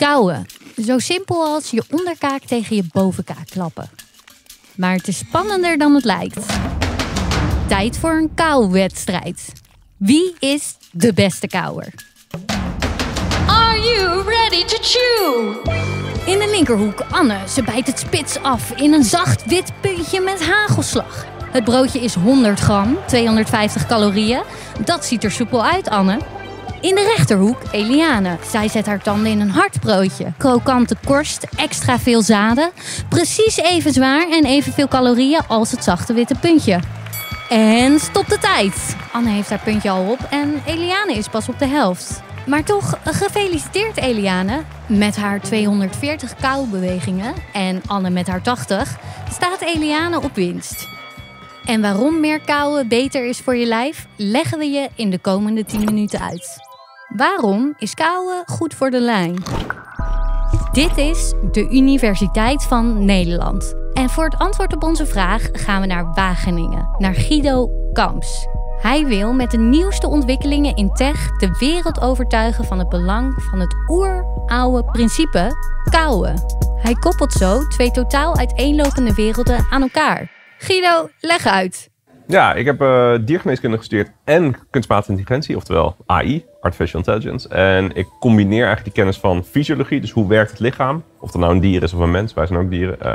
Kauwen. Zo simpel als je onderkaak tegen je bovenkaak klappen. Maar het is spannender dan het lijkt. Tijd voor een kauwwedstrijd. Wie is de beste kauwer? Are you ready to chew? In de linkerhoek Anne. Ze bijt het spits af in een zacht wit puntje met hagelslag. Het broodje is 100 gram, 250 calorieën. Dat ziet er soepel uit, Anne. In de rechterhoek Eliane. Zij zet haar tanden in een hard broodje. Krokante korst, extra veel zaden. Precies even zwaar en evenveel calorieën als het zachte witte puntje. En stop de tijd. Anne heeft haar puntje al op en Eliane is pas op de helft. Maar toch, gefeliciteerd Eliane. Met haar 240 kauwbewegingen en Anne met haar 80 staat Eliane op winst. En waarom meer kauwen beter is voor je lijf, leggen we je in de komende 10 minuten uit. Waarom is kauwen goed voor de lijn? Dit is de Universiteit van Nederland. En voor het antwoord op onze vraag gaan we naar Wageningen, naar Guido Kamps. Hij wil met de nieuwste ontwikkelingen in tech de wereld overtuigen van het belang van het oeroude principe kauwen. Hij koppelt zo twee totaal uiteenlopende werelden aan elkaar. Guido, leg uit. Ja, ik heb uh, diergeneeskunde gestudeerd en kunstmatige intelligentie, oftewel AI, Artificial Intelligence. En ik combineer eigenlijk die kennis van fysiologie, dus hoe werkt het lichaam, of dat nou een dier is of een mens, wij zijn ook dieren, uh,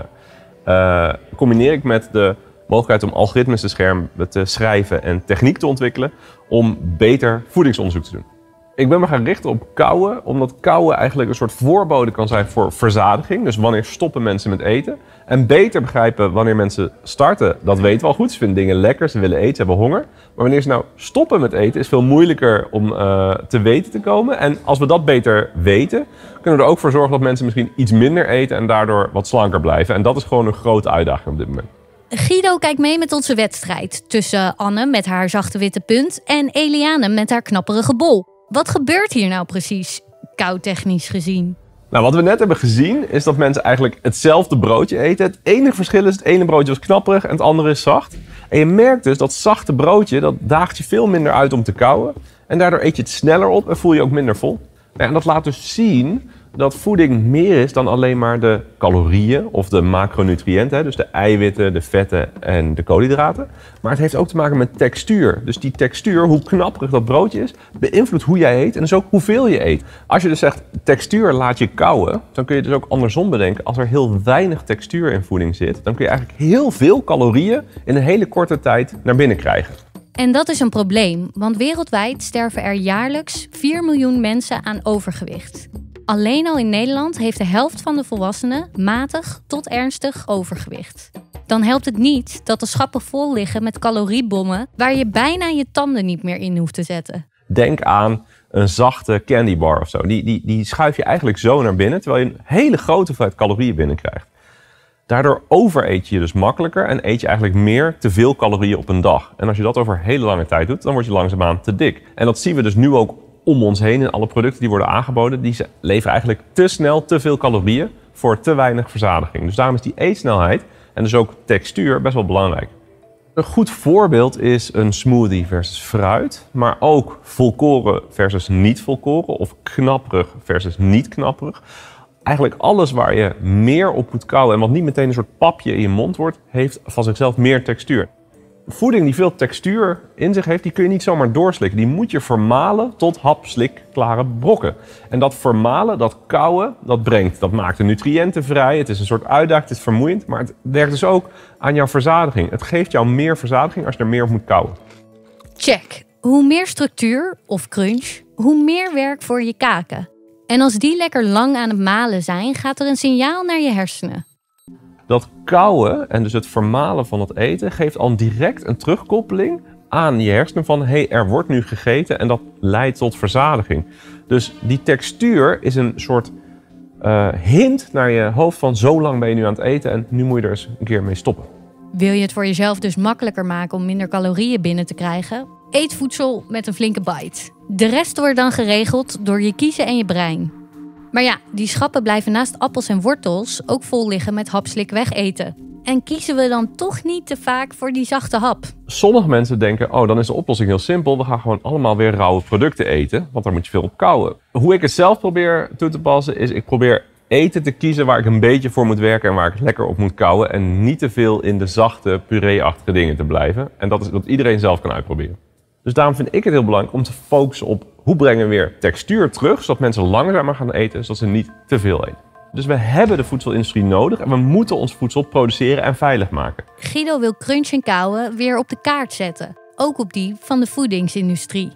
uh, combineer ik met de mogelijkheid om algoritmes te schermen, te schrijven en techniek te ontwikkelen om beter voedingsonderzoek te doen. Ik ben me gaan richten op kauwen, omdat kauwen eigenlijk een soort voorbode kan zijn voor verzadiging. Dus wanneer stoppen mensen met eten? En beter begrijpen wanneer mensen starten, dat weten we al goed. Ze vinden dingen lekker, ze willen eten, ze hebben honger. Maar wanneer ze nou stoppen met eten, is veel moeilijker om uh, te weten te komen. En als we dat beter weten, kunnen we er ook voor zorgen dat mensen misschien iets minder eten en daardoor wat slanker blijven. En dat is gewoon een grote uitdaging op dit moment. Guido kijkt mee met onze wedstrijd tussen Anne met haar zachte witte punt en Eliane met haar knapperige bol. Wat gebeurt hier nou precies, koudtechnisch gezien? Nou, wat we net hebben gezien is dat mensen eigenlijk hetzelfde broodje eten. Het enige verschil is het ene broodje is knapperig en het andere is zacht. En je merkt dus dat zachte broodje, dat daagt je veel minder uit om te kauwen. En daardoor eet je het sneller op en voel je ook minder vol. En dat laat dus zien dat voeding meer is dan alleen maar de calorieën of de macronutriënten, dus de eiwitten, de vetten en de koolhydraten. Maar het heeft ook te maken met textuur. Dus die textuur, hoe knapperig dat broodje is, beïnvloedt hoe jij eet en dus ook hoeveel je eet. Als je dus zegt textuur laat je kauwen, dan kun je dus ook andersom bedenken. Als er heel weinig textuur in voeding zit, dan kun je eigenlijk heel veel calorieën in een hele korte tijd naar binnen krijgen. En dat is een probleem, want wereldwijd sterven er jaarlijks 4 miljoen mensen aan overgewicht. Alleen al in Nederland heeft de helft van de volwassenen matig tot ernstig overgewicht. Dan helpt het niet dat de schappen vol liggen met caloriebommen waar je bijna je tanden niet meer in hoeft te zetten. Denk aan een zachte candybar of zo. Die, die, die schuif je eigenlijk zo naar binnen, terwijl je een hele grote hoeveelheid calorieën binnenkrijgt. Daardoor overeet je dus makkelijker en eet je eigenlijk meer te veel calorieën op een dag. En als je dat over hele lange tijd doet, dan word je langzaamaan te dik. En dat zien we dus nu ook om ons heen in alle producten die worden aangeboden. Die leveren eigenlijk te snel te veel calorieën voor te weinig verzadiging. Dus daarom is die eetsnelheid en dus ook textuur best wel belangrijk. Een goed voorbeeld is een smoothie versus fruit, maar ook volkoren versus niet volkoren of knapperig versus niet knapperig. Eigenlijk alles waar je meer op moet kauwen en wat niet meteen een soort papje in je mond wordt, heeft van zichzelf meer textuur voeding die veel textuur in zich heeft, die kun je niet zomaar doorslikken. Die moet je vermalen tot hapslik klare brokken. En dat vermalen, dat kauwen, dat brengt, dat maakt de nutriënten vrij. Het is een soort uitdaging, het is vermoeiend, maar het werkt dus ook aan jouw verzadiging. Het geeft jou meer verzadiging als je er meer op moet kauwen. Check. Hoe meer structuur of crunch, hoe meer werk voor je kaken. En als die lekker lang aan het malen zijn, gaat er een signaal naar je hersenen. Dat kauwen en dus het vermalen van het eten geeft al direct een terugkoppeling aan je hersenen van hé, hey, er wordt nu gegeten en dat leidt tot verzadiging. Dus die textuur is een soort uh, hint naar je hoofd van zo lang ben je nu aan het eten en nu moet je er eens een keer mee stoppen. Wil je het voor jezelf dus makkelijker maken om minder calorieën binnen te krijgen? Eet voedsel met een flinke bite. De rest wordt dan geregeld door je kiezen en je brein. Maar ja, die schappen blijven naast appels en wortels ook vol liggen met hapslik wegeten. En kiezen we dan toch niet te vaak voor die zachte hap? Sommige mensen denken, oh, dan is de oplossing heel simpel. We gaan gewoon allemaal weer rauwe producten eten, want daar moet je veel op kouwen. Hoe ik het zelf probeer toe te passen, is ik probeer eten te kiezen waar ik een beetje voor moet werken en waar ik lekker op moet kouwen. En niet te veel in de zachte, puree-achtige dingen te blijven. En dat is wat iedereen zelf kan uitproberen. Dus daarom vind ik het heel belangrijk om te focussen op hoe brengen we weer textuur terug, zodat mensen langzamer gaan eten, zodat ze niet te veel eten. Dus we hebben de voedselindustrie nodig en we moeten ons voedsel produceren en veilig maken. Guido wil crunch en kauwen weer op de kaart zetten, ook op die van de voedingsindustrie.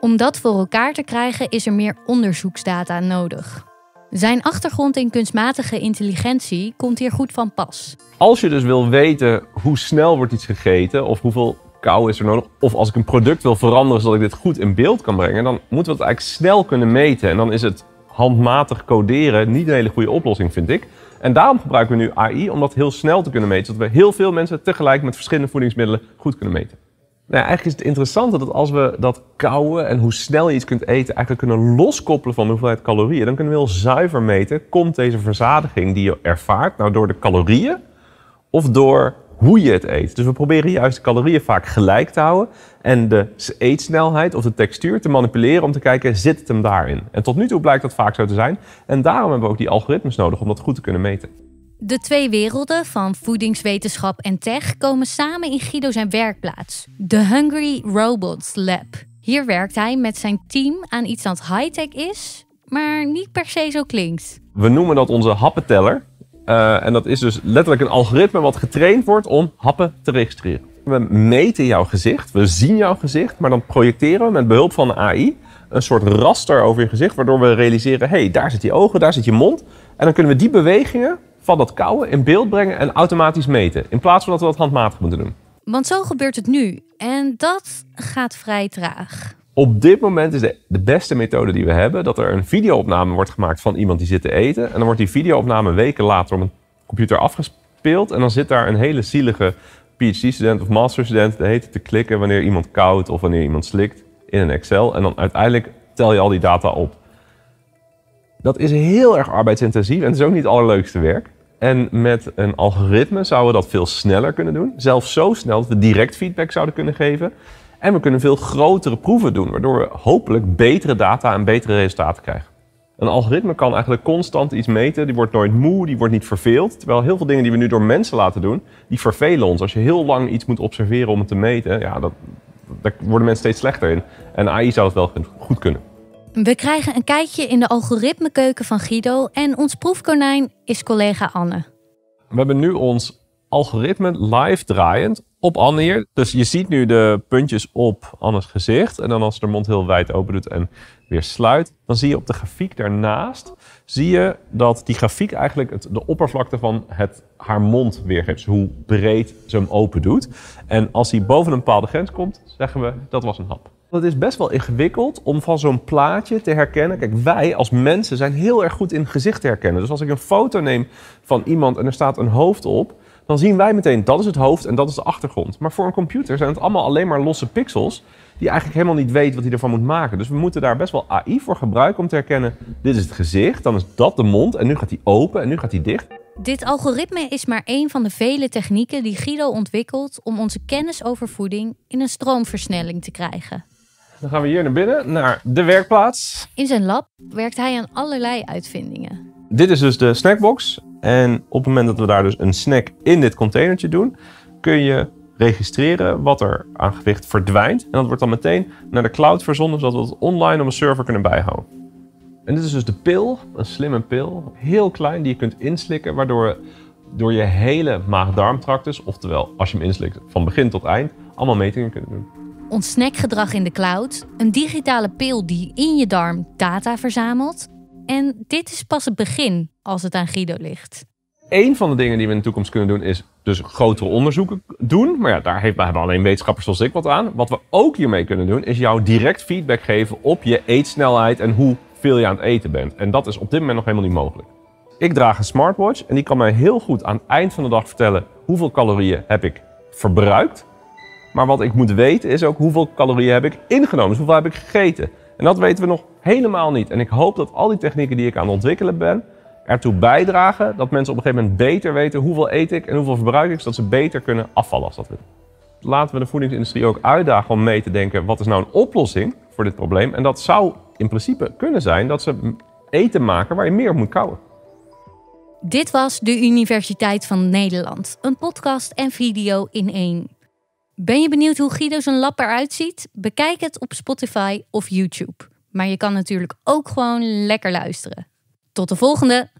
Om dat voor elkaar te krijgen is er meer onderzoeksdata nodig. Zijn achtergrond in kunstmatige intelligentie komt hier goed van pas. Als je dus wil weten hoe snel wordt iets gegeten of hoeveel kou is er nodig, of als ik een product wil veranderen zodat ik dit goed in beeld kan brengen, dan moeten we het eigenlijk snel kunnen meten. En dan is het handmatig coderen niet een hele goede oplossing, vind ik. En daarom gebruiken we nu AI om dat heel snel te kunnen meten, zodat we heel veel mensen tegelijk met verschillende voedingsmiddelen goed kunnen meten. Nou, eigenlijk is het interessante dat als we dat kouwen en hoe snel je iets kunt eten eigenlijk kunnen loskoppelen van de hoeveelheid calorieën, dan kunnen we heel zuiver meten, komt deze verzadiging die je ervaart nou door de calorieën of door hoe je het eet. Dus we proberen juist de calorieën vaak gelijk te houden en de eetsnelheid of de textuur te manipuleren om te kijken, zit het hem daarin? En tot nu toe blijkt dat vaak zo te zijn. En daarom hebben we ook die algoritmes nodig om dat goed te kunnen meten. De twee werelden van voedingswetenschap en tech komen samen in Guido zijn werkplaats, de Hungry Robots Lab. Hier werkt hij met zijn team aan iets dat high-tech is, maar niet per se zo klinkt. We noemen dat onze happenteller. Uh, en dat is dus letterlijk een algoritme wat getraind wordt om happen te registreren. We meten jouw gezicht, we zien jouw gezicht, maar dan projecteren we met behulp van AI een soort raster over je gezicht, waardoor we realiseren: hé, hey, daar zit je ogen, daar zit je mond. En dan kunnen we die bewegingen van dat kauwen in beeld brengen en automatisch meten. In plaats van dat we dat handmatig moeten doen. Want zo gebeurt het nu. En dat gaat vrij traag. Op dit moment is de, beste methode die we hebben dat er een videoopname wordt gemaakt van iemand die zit te eten. En dan wordt die videoopname weken later op een computer afgespeeld. En dan zit daar een hele zielige PhD-student of masterstudent de hete te klikken wanneer iemand koudt of wanneer iemand slikt in een Excel. En dan uiteindelijk tel je al die data op. Dat is heel erg arbeidsintensief en het is ook niet het allerleukste werk. En met een algoritme zouden we dat veel sneller kunnen doen. Zelfs zo snel dat we direct feedback zouden kunnen geven. En we kunnen veel grotere proeven doen, waardoor we hopelijk betere data en betere resultaten krijgen. Een algoritme kan eigenlijk constant iets meten, die wordt nooit moe, die wordt niet verveeld. Terwijl heel veel dingen die we nu door mensen laten doen, die vervelen ons. Als je heel lang iets moet observeren om het te meten, ja, dat, daar worden mensen steeds slechter in. En AI zou het wel goed kunnen. We krijgen een kijkje in de algoritmekeuken van Guido en ons proefkonijn is collega Anne. We hebben nu ons algoritme live draaiend op Anne hier. Dus je ziet nu de puntjes op Anne's gezicht. En dan als ze de mond heel wijd open doet en weer sluit, dan zie je op de grafiek daarnaast, zie je dat die grafiek eigenlijk het, de oppervlakte van het, haar mond weergeeft. Dus hoe breed ze hem open doet. En als hij boven een bepaalde grens komt, zeggen we dat was een hap. Het is best wel ingewikkeld om van zo'n plaatje te herkennen. Kijk, wij als mensen zijn heel erg goed in gezicht herkennen. Dus als ik een foto neem van iemand en er staat een hoofd op, dan zien wij meteen dat is het hoofd en dat is de achtergrond. Maar voor een computer zijn het allemaal alleen maar losse pixels die eigenlijk helemaal niet weet wat hij ervan moet maken. Dus we moeten daar best wel AI voor gebruiken om te herkennen, dit is het gezicht, dan is dat de mond en nu gaat hij open en nu gaat hij dicht. Dit algoritme is maar één van de vele technieken die Guido ontwikkelt om onze kennis over voeding in een stroomversnelling te krijgen. Dan gaan we hier naar binnen, naar de werkplaats. In zijn lab werkt hij aan allerlei uitvindingen. Dit is dus de snackbox. En op het moment dat we daar dus een snack in dit containertje doen, kun je registreren wat er aan gewicht verdwijnt. En dat wordt dan meteen naar de cloud verzonden, zodat we het online op een server kunnen bijhouden. En dit is dus de pil, een slimme pil, heel klein, die je kunt inslikken, waardoor door je hele maag-darmtractus, oftewel als je hem inslikt van begin tot eind, allemaal metingen kunnen doen. Ons snackgedrag in de cloud, een digitale pil die in je darm data verzamelt. En dit is pas het begin als het aan Guido ligt. Een van de dingen die we in de toekomst kunnen doen is dus grotere onderzoeken doen. Maar ja, daar hebben alleen wetenschappers zoals ik wat aan. Wat we ook hiermee kunnen doen is jou direct feedback geven op je eetsnelheid en hoeveel je aan het eten bent. En dat is op dit moment nog helemaal niet mogelijk. Ik draag een smartwatch en die kan mij heel goed aan het eind van de dag vertellen hoeveel calorieën heb ik verbruikt. Maar wat ik moet weten is ook hoeveel calorieën heb ik ingenomen. Dus hoeveel heb ik gegeten. En dat weten we nog helemaal niet. En ik hoop dat al die technieken die ik aan het ontwikkelen ben, ertoe bijdragen dat mensen op een gegeven moment beter weten hoeveel eet ik en hoeveel verbruik ik, zodat ze beter kunnen afvallen als dat willen. Laten we de voedingsindustrie ook uitdagen om mee te denken wat is nou een oplossing voor dit probleem. En dat zou in principe kunnen zijn dat ze eten maken waar je meer op moet kouwen. Dit was de Universiteit van Nederland. Een podcast en video in één. Ben je benieuwd hoe Guido zijn lab eruit ziet? Bekijk het op Spotify of YouTube. Maar je kan natuurlijk ook gewoon lekker luisteren. Tot de volgende!